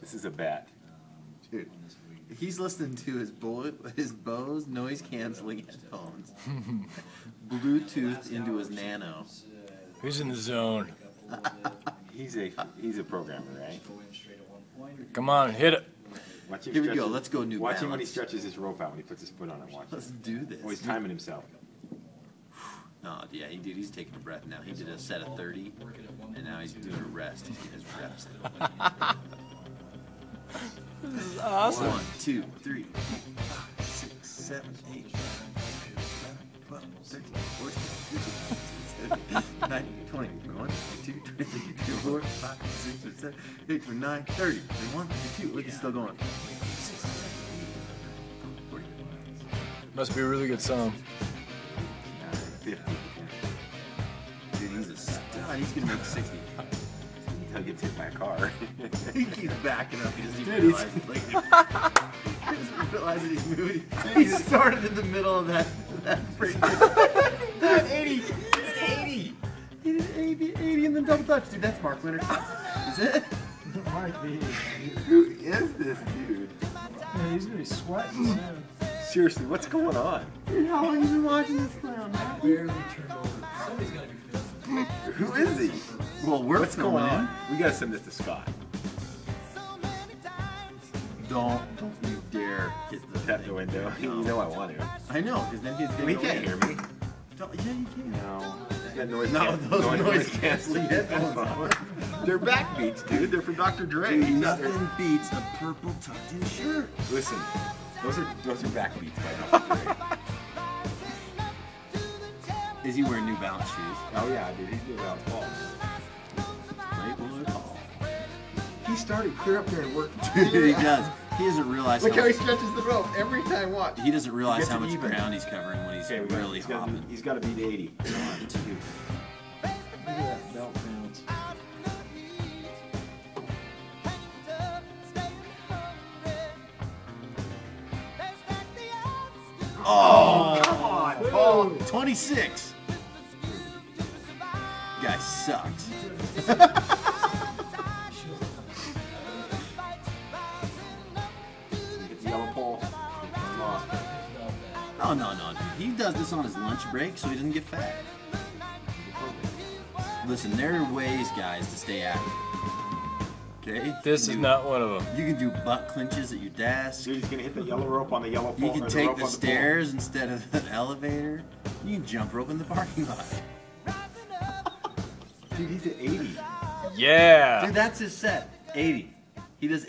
This is a bat. Dude, he's listening to his Bo- his Bose noise canceling headphones, Bluetooth into his Nano. Who's in the zone? He's a he's a programmer, right? Come on, hit it. Watch him Here we go, his- let's go New Watch him when he stretches his rope out when he puts his foot on it. Watch. Let's do this. Oh, he's timing himself. Oh, yeah, he did. He's taking a breath now. He did a set of 30, and now he's doing a rest. He's getting his reps in. This is awesome. One, two, three, four, five, six, seven, eight, nine, 12, 13, 14, 15, 16, 19, 20, 21, 22, 23, 24, 5, 6, 7, 8, 29, 30, 31, 32. Look, he's still going. 40. Must be a really good song. Uh, Fifty. Dude, he's a stud. He's going to make 60. Until he gets hit by a car. he keeps backing up. He doesn't even Dude, realize he's- he's like, he doesn't realize that he's moving. He started in the middle of that that freaking. Dude, 80. He did 80. He did 80, 80 in the double touch. Dude, that's Mark Leonard. Is it? Might be. Who is this dude? Yeah, he's gonna be sweating soon. Seriously, what's going on? Dude, how long have you been watching this clown, man? Barely turned over. Somebody's gotta be Who is he? Well, we're What's going on? We gotta send this to Scott. Don't, don't you dare hit the Tap the window. No. You know I want to. I know, because then he's gonna can't hear me. Don't, yeah, you can. No. That noise with those noise- noise canceling headphones. They're backbeats, dude. They're from Dr. Dre. Dude, nothing beats a purple tucked-in shirt. Listen, those are those are backbeats by Dr. Dre. Is he wearing New Balance shoes? Oh yeah, dude. He's doing out Paul. Started clear up there and worked. Dude, he does. He doesn't realize Look how how he stretches the rope every time. Watch. he doesn't realize Gets how much even. ground he's covering when he's Okay, really he's got hopping. he's got to beat 80. One, two. Look at that belt bounce. Oh, come on, Paul. 26. Guy sucks. Oh, no, no, dude. He does this on his lunch break so he doesn't get fat. Listen, there are ways, guys, to stay active. Okay? This You is not one of them. You can do butt clinches at your desk. Dude, he's gonna hit the yellow rope on the yellow pole. You can take rope the on pole. stairs instead of the elevator. You can jump rope in the parking lot. Dude, he's at 80. Yeah. Dude, that's his set. 80. He does